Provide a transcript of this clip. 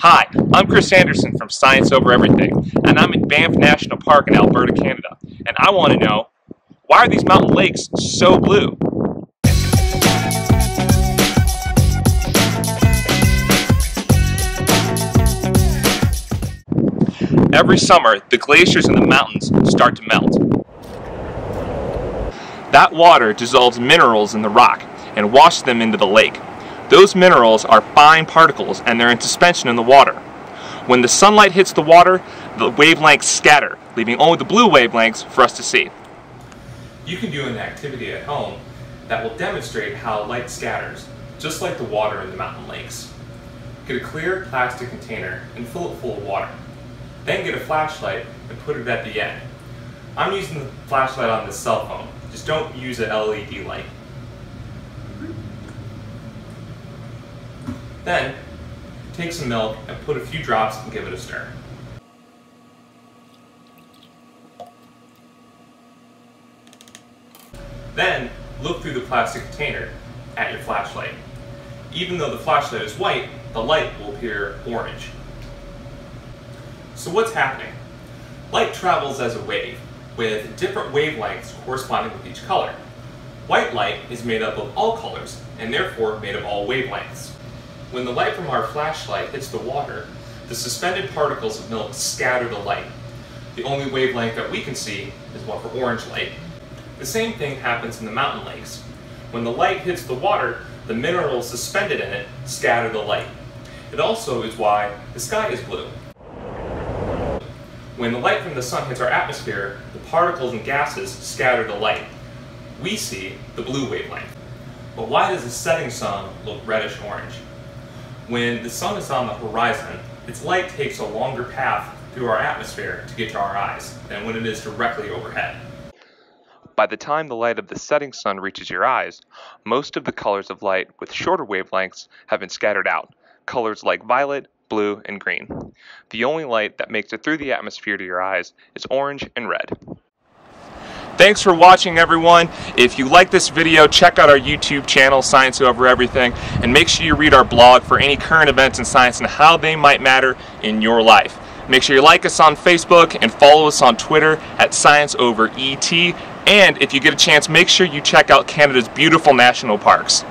Hi, I'm Chris Anderson from Science Over Everything, and I'm in Banff National Park in Alberta, Canada. And I want to know, why are these mountain lakes so blue? Every summer, the glaciers in the mountains start to melt. That water dissolves minerals in the rock and washes them into the lake. Those minerals are fine particles and they're in suspension in the water. When the sunlight hits the water, the wavelengths scatter, leaving only the blue wavelengths for us to see. You can do an activity at home that will demonstrate how light scatters, just like the water in the mountain lakes. Get a clear plastic container and fill it full of water. Then get a flashlight and put it at the end. I'm using the flashlight on this cell phone. Just don't use an LED light. Then, take some milk and put a few drops and give it a stir. Then, look through the plastic container at your flashlight. Even though the flashlight is white, the light will appear orange. So what's happening? Light travels as a wave, with different wavelengths corresponding with each color. White light is made up of all colors, and therefore made of all wavelengths. When the light from our flashlight hits the water, the suspended particles of milk scatter the light. The only wavelength that we can see is one for orange light. The same thing happens in the mountain lakes. When the light hits the water, the minerals suspended in it scatter the light. It also is why the sky is blue. When the light from the sun hits our atmosphere, the particles and gases scatter the light. We see the blue wavelength. But why does the setting sun look reddish-orange? When the sun is on the horizon, its light takes a longer path through our atmosphere to get to our eyes than when it is directly overhead. By the time the light of the setting sun reaches your eyes, most of the colors of light with shorter wavelengths have been scattered out, colors like violet, blue, and green. The only light that makes it through the atmosphere to your eyes is orange and red. Thanks for watching everyone. If you like this video, check out our YouTube channel, Science Over Everything, and make sure you read our blog for any current events in science and how they might matter in your life. Make sure you like us on Facebook and follow us on Twitter at Science Over ET. And if you get a chance, make sure you check out Canada's beautiful national parks.